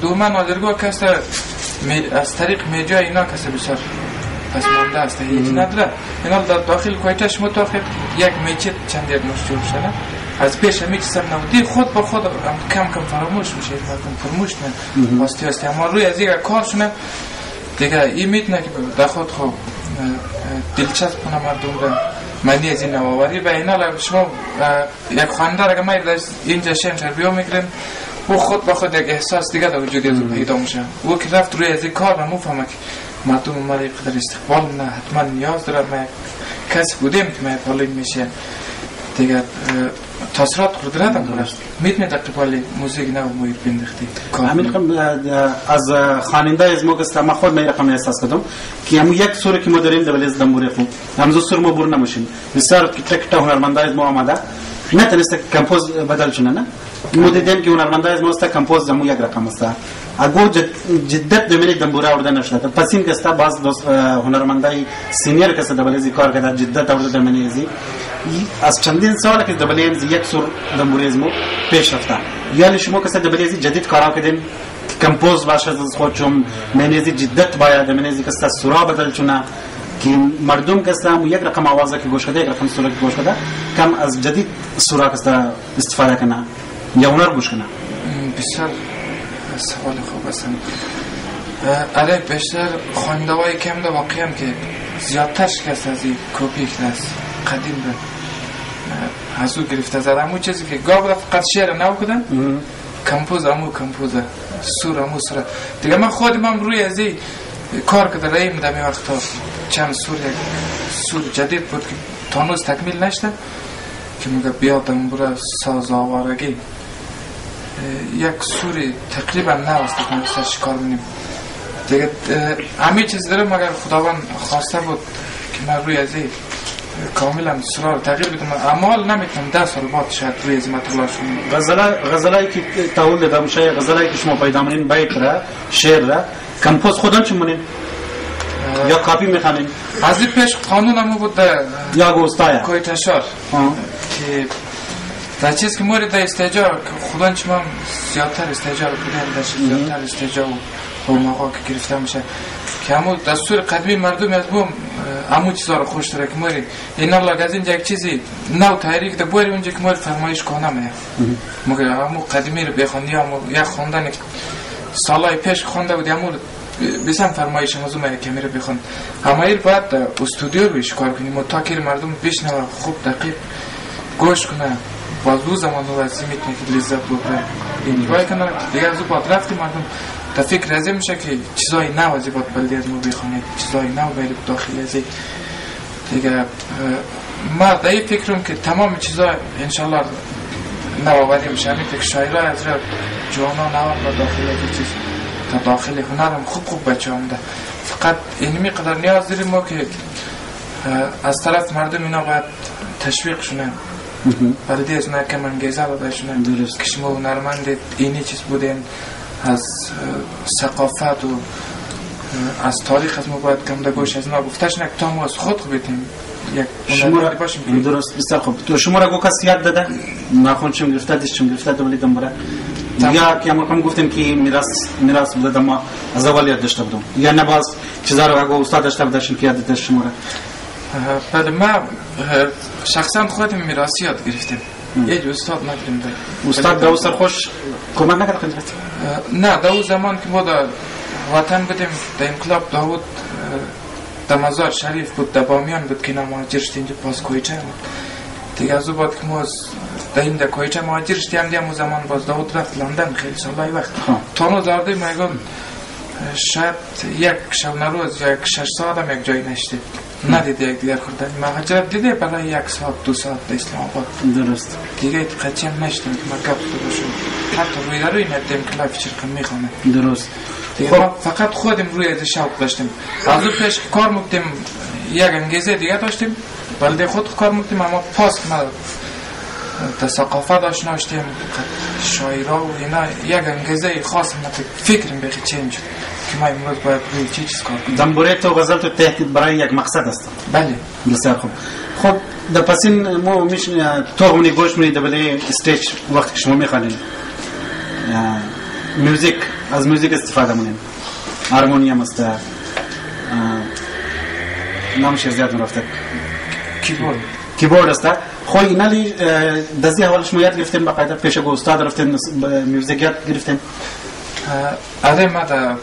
دوما نادرگاه کس از طریق میجا اینا کس بسیار پس مانده است. هیچ نداره. اینا در داخل کویته شما تا یک میچه چند یک مش جور شده. از پیش همی چیز نبودی خود با خود کم کم فراموش میشه. مردم فراموش نه. واسطی هستی اما روی از یک کار شونه. دیگه این می‌تونه که در خود خود دلچسب کنه مردم را معنی از این نواوری و اینا شما یک خوانده را که ما اینجا شن تربیه می‌گیریم او خود با خود یک احساس دیگه در وجود از پیدا میشه. او که رفت روی از این کار مفهمه که مردم ما قدر استقبال نه حتما نیاز داره ما کسی بودیم که ما پالی میشه. دیگه تاثیرات قدرت هم داره می‌تونه در قبال موزیک نو مویر بندختی همین از خواننده از ما گست ما خود می رقم احساس کردم که همون یک سوره که ما داریم در ولیز دموری خون همزو سور ما بور نموشیم بسیار تک تا هنرمنده از ما آمده. Imate este kampoz e, badalchuna na? Mudedem ki un armandaz mosta kampoz zamu yak rakam asta. Ago jiddat de mene dambura urdan ashta. E Pasim e, ka sta bas dos hunarmandai senior ka sadabale zi kar kada jiddat aur de mene zi. As chandin sawal ka dabale zi yak sur damburezmo pesh afta. Yani shumo ka sadabale zi jadid karaw kedin کمپوز باشه از خود چون منیزی جدت باید منیزی که سرا بدل چونه که مردم کستا هم یک رقم آوازه که گوش کرده یک رقم سورا که گوش کرده کم از جدید سورا کستا استفاده کنه یا هنر گوش کنه. بسیار سوال خوب هستم اره بیشتر خوانده های کم ده واقعی هم که زیادتر شکست از این کپی است قدیم ده از او گرفته زد. همون چیزی که گاه بوده فقط شعر نو کدن؟ کمپوز همو کمپوز سور همو سور. دیگه من خودم هم روی از این کار کده راییم دمی وقتا. چند سور سور جدید بود که تانوز تکمیل نشده که میگه بیادم برای ساز آوارگی. یک سوری تقریبا نوست که شکار بینیم دیگه همه چیز داره مگر خداوند خواسته بود که من روی از کاملا سرا رو تغییر بدم اما نمی‌تونم ده سال بعد شاید روی از مطلع شونیم غزلایی که تاول داده میشه غزلایی که شما پیدا منین بیت را شعر را. کمپوز خودم چون منین یا کاپی می‌خوانین؟ از این پیش قانون همو بود یا گوستایا کویتشار که در چیز که مورد استجار خدا چما زیادتر استجار بودن در زیادتر استجار و موقع که گرفته میشه. که همون دستور قدمی مردم از بوم همون چیزا رو خوش داره که موری این الله از اینجا یک چیزی نو تحریک ده بوری اونجا که موری فرمایش کنه میه مگه همون قدمی رو بخوندی همون یک خوندن سالای بسن فرمایش موضوع میه که میره بخوند همه ایر باید استودیو بیش کار کنیم. و تا که مردم بشنوه خوب دقیق گوش کنه. باز دو زمان رو از می‌تونه که لذت ببره. انجوای کنه؟ دیگه از باید رفتی مردم. تا فکر ازی میشه که چیزای نو ازی باید از ما بخونه چیزای نو باید داخل ازی دیگه ما در این فکرم که تمام چیزا انشالله نوآوری میشه. همین فکر شاعره از را جوانا نو داخل ازی چیز. تا داخل هنرم خوب خوب بچه آمده فقط اینمی قدر نیاز داریم ما که از طرف مردم اینا باید تشویق شونه بلدی از نکم انگیزه داده شونه درست که شما هنرمند اینی چیز بودین از ثقافت و از تاریخ از ما باید کم گوش از ما گفتش نک تا ما از خود بیتیم یک شما را باشیم درست بسیار خوب تو شما را گو کسی یاد داده ناخون چون گرفته دست چون گرفته دولی دنبره یا که کم گفتیم که میراث میراث بوده ما از اول یاد داشته بودم. یا نه باز چیزا رو اگه استاد داشته بودشیم که یاد داشت شما بله ما شخصا خودم میراثی یاد گرفتیم. یه استاد نداریم استاد دو سر خوش کمک نکرد خدمت نه در اون زمان که ما در وطن بودیم در انقلاب داود در مزار شریف بود در بامیان بود که مهاجر شد اینجا پاس کویچه بود. دیگه از او بعد که ما در این در کویچه مهاجر شدیم دیگه اون زمان باز داود رفت لندن خیلی سالهای وقت تانو دارده میگم شاید یک شب نروز یک شش ساعت هم یک جایی نشده ندیده یک دیگر خوردن مهاجرت دیده برای یک ساعت دو ساعت در اسلام آباد درست دیگه قچی هم نشدم که ما گفت باشم حتی روی در روی ندیم که لایف چرکم می‌خوانه درست دیگه ما فقط خودم روی از شوق داشتیم از پیش کار مکتیم یک انگیزه دیگه داشتیم بلده خود کار مکتیم اما پاس ما تا ثقافت آشنا شدیم. شاعرها و اینا. یک انگیزه خاص ما فکرم بخی چینج شد که ما امروز باید روی چی چیز کار کنیم. دنبوره تو غزل تو تهدید برای یک مقصد است. بله. بسیار خوب. خب در پسین مو میش تو همونی گوش در بله استیج وقتی شما می‌خوانید. موزیک از موزیک استفاده مونیم هارمونیوم است. اه، نامش زیاد رفته کیبورد. کیبورد است. خو اینالی دزی حوالش شما یاد گرفتین باقاعده پیش استاد موزیک یاد گرفتین آره ما در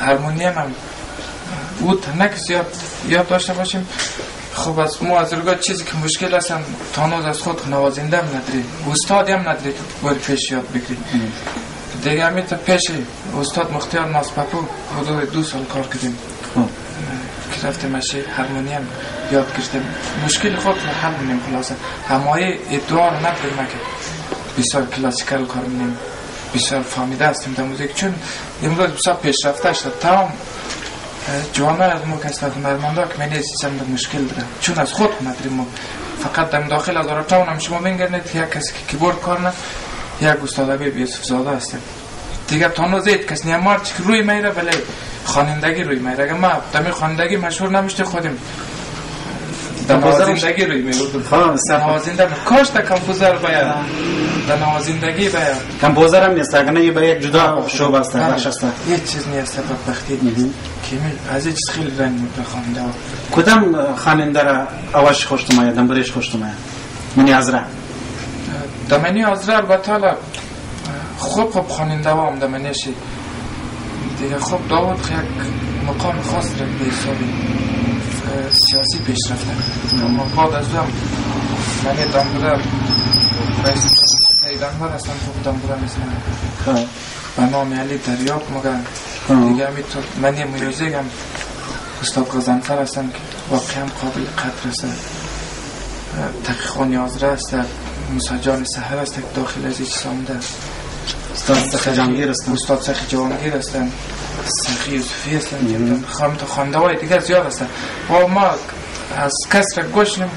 هارمونیم هم او تنک زیاد یاد داشته باشیم. خب از ما از رگاه چیزی که مشکل هستن تانوز از خود نوازنده هم نداری استادی هم نداری که بر پیش یاد بگیری دیگه همین تا پیش استاد مختار ناسپاپو حدود دو سال کار کردیم. که رفتیم ماشی هارمونیم یاد گرفتیم مشکل خود رو حل کنیم خلاصه. همه ادعا رو نداریم که بسیار کلاسیکال کار کنیم بسیار فهمیده هستیم در موزیک چون امروز بسیار پیشرفته شده تمام جوانه از ما است هنرمندا که من سیستم در مشکل داره چون از خود ما. فقط در داخل از آرتاون هم شما بینگرنید یک کسی که کیبورد کار نه یک استاد ابی یوسف زاده هستیم دیگه تانو زید کس نیامار روی میره ولی خوانندگی روی میره. اگه ما دمی خوانندگی مشهور نمیشته خودیم در نوازندگی روی میبردم خب سر کاش در کمپوزر باید در نوازندگی باید کمپوزر هم نیست. اگر نه یه به یک جدا شعبه است. بخش است هیچ چیز نیست. بدبختی کمیل از این چیز خیلی رنگ میده خواننده ها. کدام خواننده را آواز خوش توماید دنبرش خوش توماید منی ازرا دمنی آزره البته خوب خوب خواننده هم دمنیشی. دیگه. خوب داود خیلی یک مقام خاص را به حسابی اه، سیاسی پیش رفته. اما بعد از هم من دنبره رئیس سیدنبر هستم خوب دنبره مثل خب. به نام علی دریاب مگن خب. دیگه همینطور من یه میوزیک هم. استاد غزنفر هستم که واقعا قابل قدر است. تقیخان یازره است. مساجان سهر است که داخل از ایچ سامده استاد سخی جانگیر است استاد سخی جوانگیر هستن سخی یوسفی هستن که خواهم تا خوانده های دیگه زیاد هستن و ما از کس را گوش نیم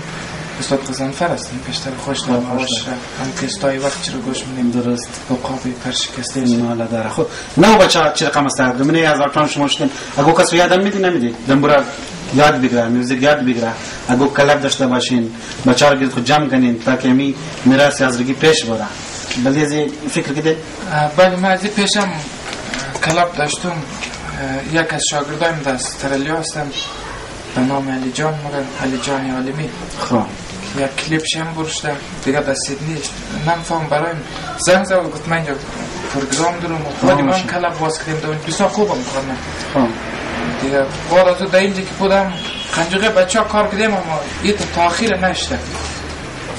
استاد غزنفر هستن پیشتر خوش دارم خوش هم کستای وقت چرا گوش منیم درست بقابی پرشکسته مالا داره خب نه بچه چه رقم است دمنه از ارتان شما شدین اگه کس یادم میدی نمیدی دنبورا یاد بگیره میوزیک یاد بگیره اگه کلاب داشته باشین بچه ها گرد خود جمع کنین تاکه می میراث از رگی پیش بره این فکر کده بله من از پیشم کلاب داشتم. یک از شاگردایم در استرالیا هستم. به نام علی جان مگن علی جان عالمی. خب. یک کلیپش هم برشتم دیگه در سیدنی نمیفهم برایم زنگ زد گفت من اینجا پروگرام دارم و خودی من. کلاب باز کردیم دارم بسیار خوبم کنم خب. دیگه بعد از او در اینجا که بودم خنجقه بچه ها کار کردیم اما یه تا تاخیر نشته.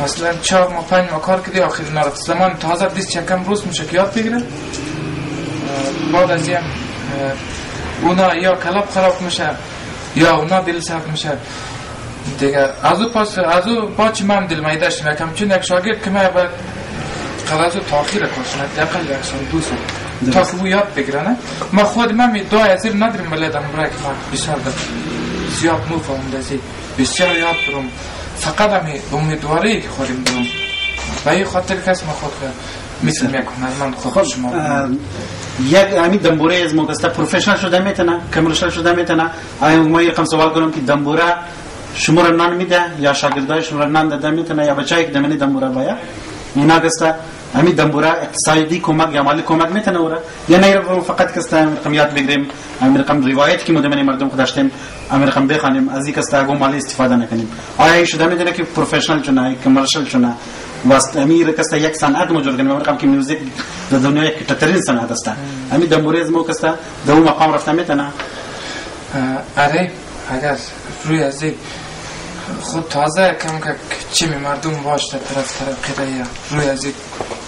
مثلا چهار ما پنج ما کار کردی آخر نرفت. زمان تازه دیست چکم روز میشه که یاد بگیره بعد از این اونا یا کلاب خراب میشه یا اونا دل سرد میشه. دیگه از او پاس از او با چی من دل میده شم یکم چون یک شاگرد که من باید قرار تاخیر کارشن حداقل یک سال دو سال. تا که او یاد بگیره نه؟ ما خود من می دو از این نداریم ولی دم برای که بسیار زیاد فهمده زی بسیار یاد برم فقط همی امیدواری که خودم برم به این خاطر کس ما خود مثل یک هنرمند خود شما اه، یک همین دنبوره از موقع پروفشنال شده می‌تونه کمرشال شده می‌تونه. آیا ما یکم سوال کنم که دنبوره شما را نان میده یا شاگردای شما را نان داده می‌تونه یا بچه‌ای که دمنی دنبوره باید؟ اینا گسته همین دنبوره اقتصادی کمک یا مالی کمک میتونه اورا یا نه رو فقط همین رقم یاد بگیریم همین رقم روایت که مدمنی مردم خود داشتیم همین رقم بخوانیم از این اگه مالی استفاده نکنیم آیا این شده میدونه که پروفشنال چونه کمرشال چونه واسه امیر کسته یک صنعت موجود کنیم رقم که میوزیک در دنیا یک ترین صنعت است همین دنبوره از مو کسته در اون مقام رفته میتونه اره اگر روی از خود تازه کم که چی مردم باش در طرف طرف قیده روی از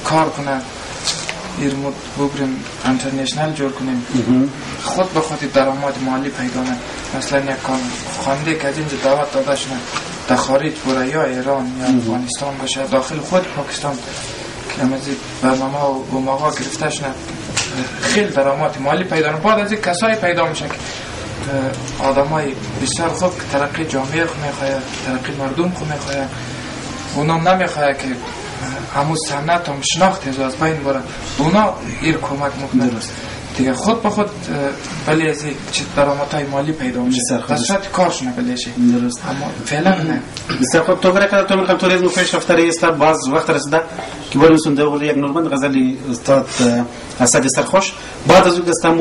کار کنن ایرمود بگریم انترنشنل جور کنیم خود به خود درآمد مالی پیدا نه مثلا یک کار خوانده که از اینجا دعوت داده شنه در خارج بره یا ایران یا افغانستان باشه داخل خود پاکستان که هم از این برنامه و بوماغا گرفته شنه خیلی درآمد مالی پیدا نه بعد از این کسایی پیدا میشه که آدم های بسیار خوب که ترقی جامعه خو می‌خواه ترقی مردم خو می‌خواه اونا نمی‌خواه که همون سنت هم شناخت از از بین بره اونا ایر کمک می‌کنه دیگه خود به خود ولی از چه درآمدهای مالی پیدا میشه. بسیار خوب. در است. صورت کارشون بلشه درست. اما فعلا نه. بسیار خوب. تو برای تو می‌خوام توریسم پیش رفته است. باز وقت رسیده که بریم سنده یک نورمند. غزلی استاد اسد سرخوش. بعد از او دستم